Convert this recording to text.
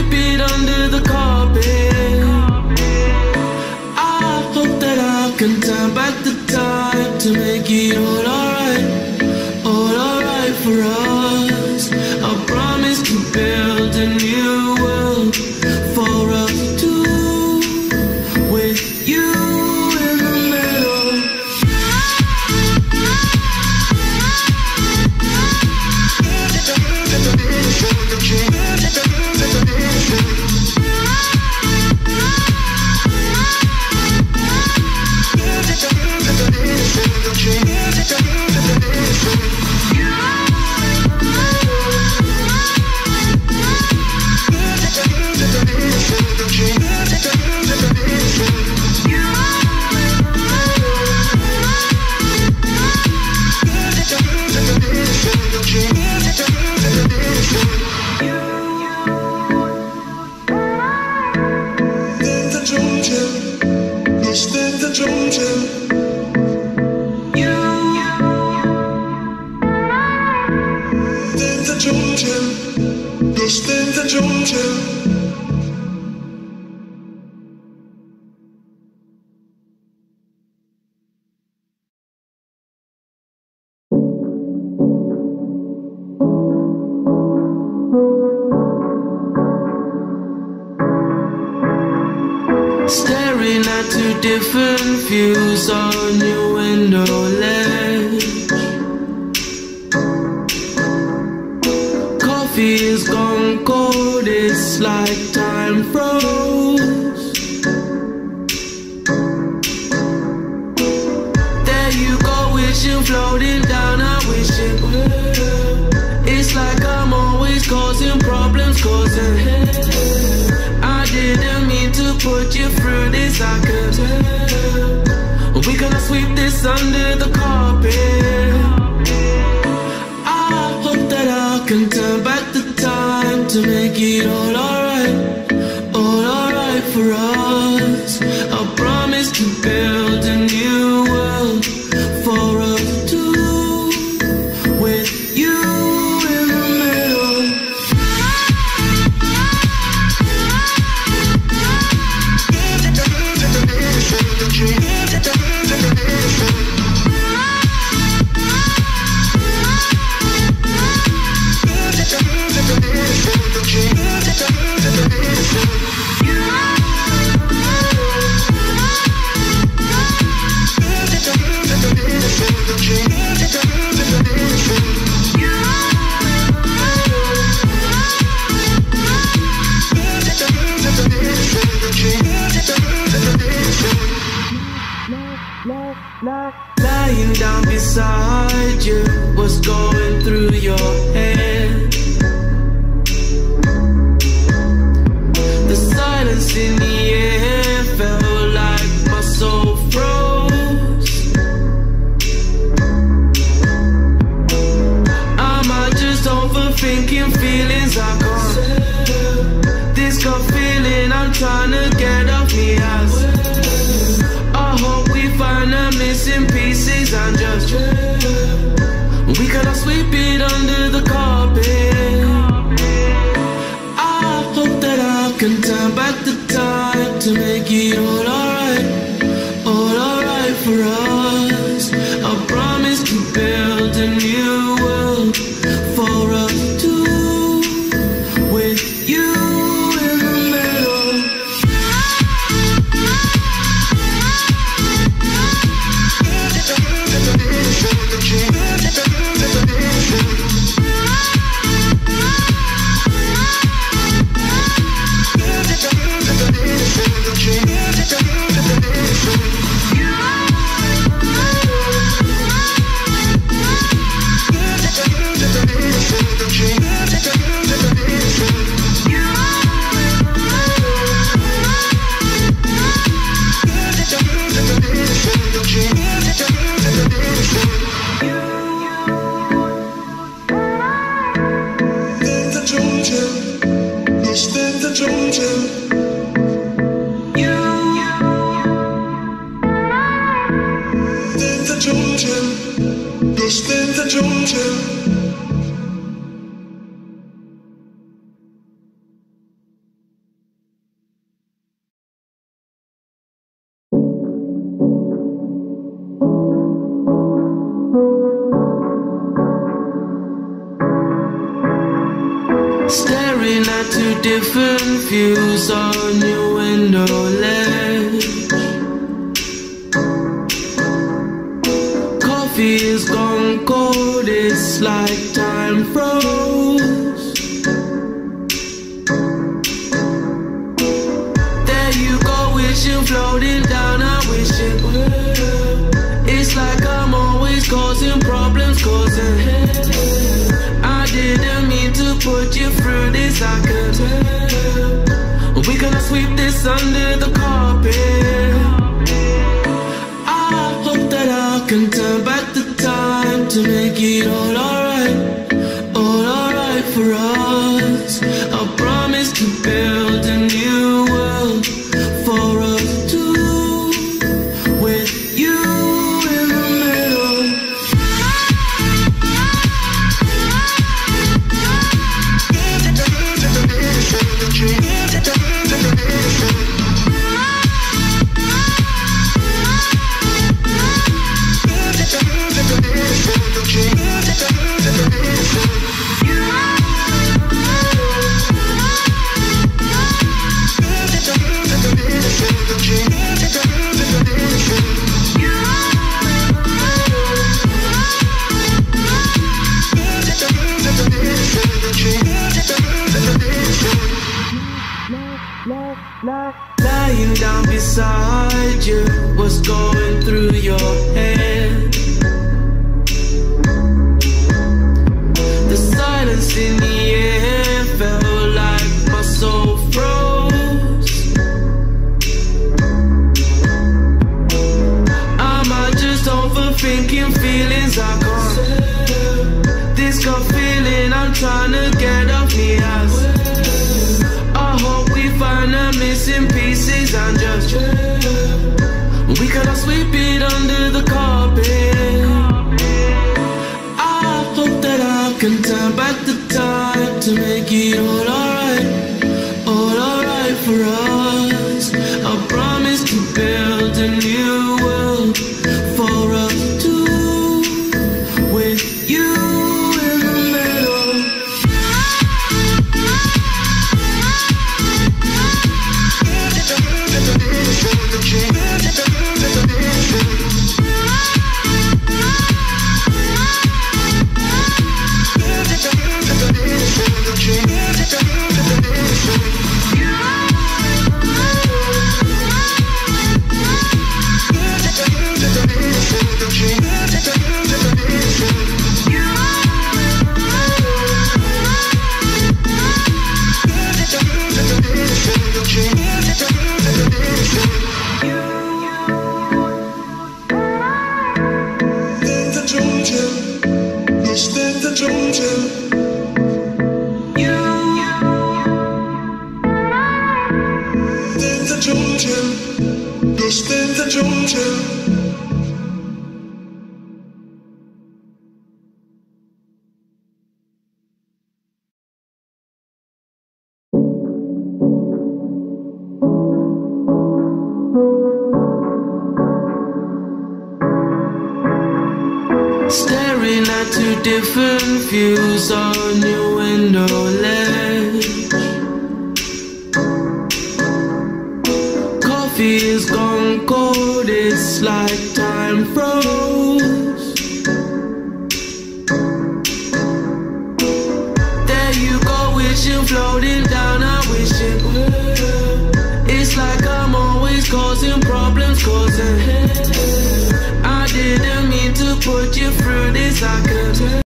sweep it under the carpet. I hope that I can turn back the time to make it all. At two different views on your window ledge. Coffee is gone cold, it's like time froze. There you go, wishing floating down, under the carpet. I hope that I can turn back the time to make it all alright, all alright for us. Down beside you, what's going through your head? The silence in the air felt like my soul froze. Am I just overthinking feelings I can't? This gut feeling I'm trying to get off me ass. Can turn back the time to make it all Dentro views on your window ledge. Coffee is gone cold, it's like time froze. Under the carpet. I hope that I can turn back the time to make it all alright, all alright for us. different views on your window ledge. Coffee is gone cold, it's like time froze. wish I could